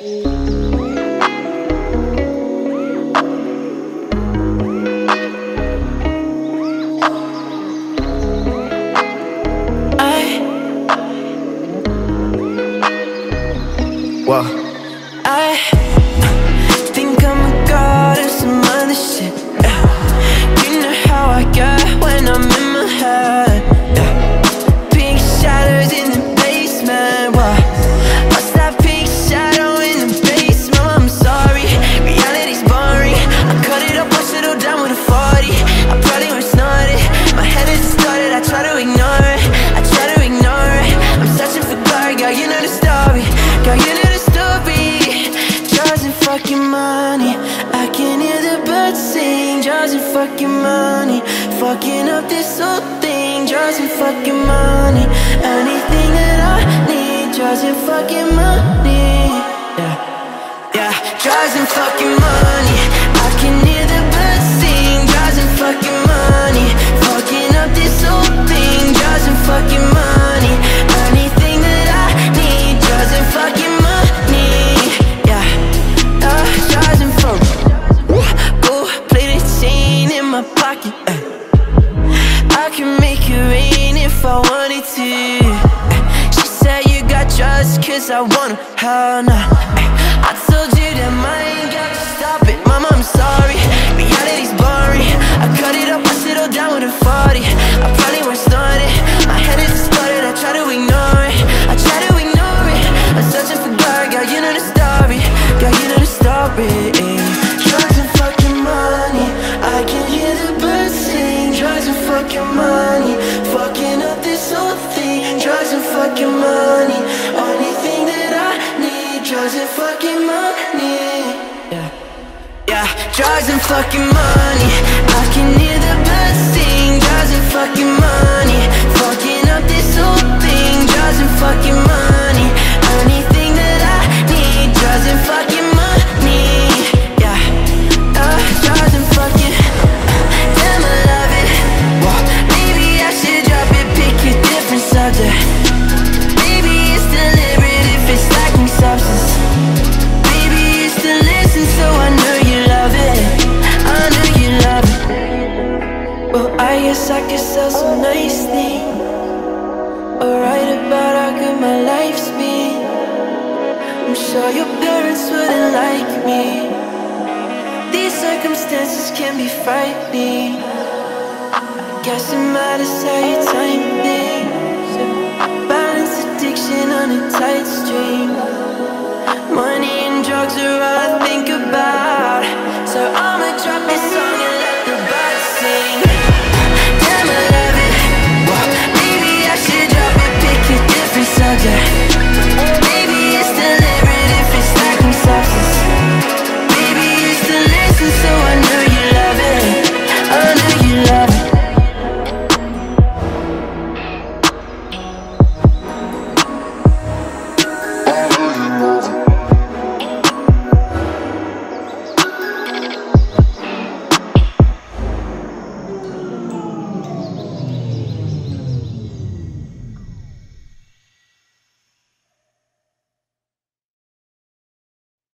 I, Whoa. I think I'm a god of some other shit. yeah. You know how I get fucking money. Fucking up this whole thing. Drugs and fucking money. Anything that I need. Drugs and fucking money. Yeah. Yeah, drugs and fucking money. I wanted to. She said you got trust cause I want her. Hell nah. I told you that mine got to stop it. Mama, I'm sorry. Reality's boring. I cut it up, I settle down with a 40. I probably was started. My head is distorted, I try to ignore it. I try to ignore it. I'm searching for God, girl, you know the story. Girl, you know the story. Drugs and fucking money. I can hear the birds sing. Drugs and fucking money. Fucking Drugs and fucking money. Only thing that I need. Drugs and fucking money. Yeah. Yeah, drugs and fucking money. I can hear the guess I could sell some nice things. Or write about how good my life's been. I'm sure your parents wouldn't like me. These circumstances can be frightening. I guess it matters how you time things. Balance addiction on a tight string.